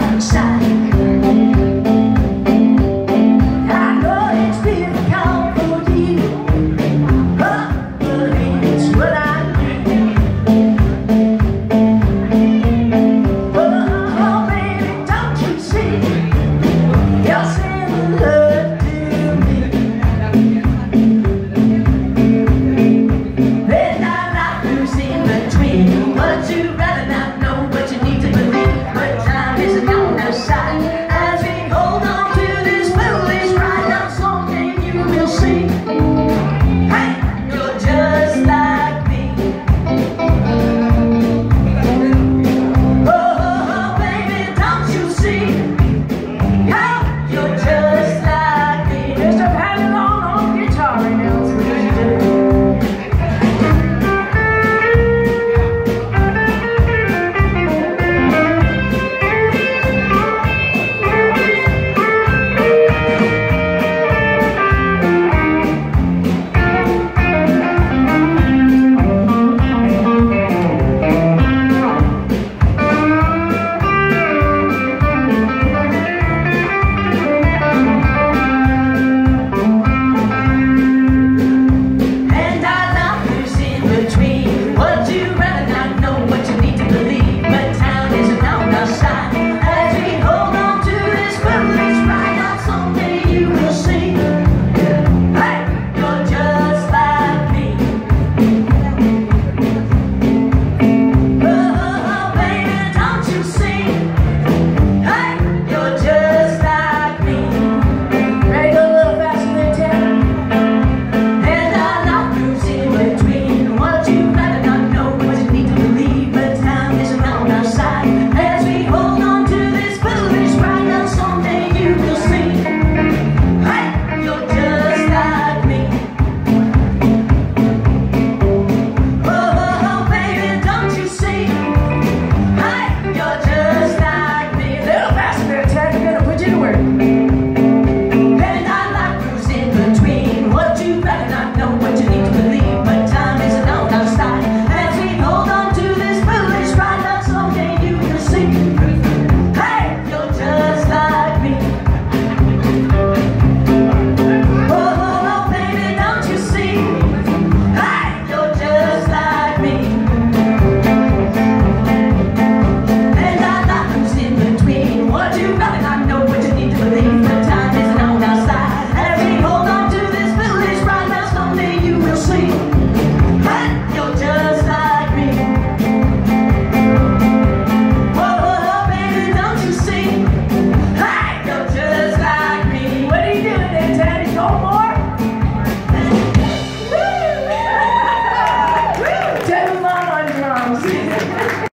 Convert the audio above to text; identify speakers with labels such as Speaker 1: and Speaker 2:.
Speaker 1: this dark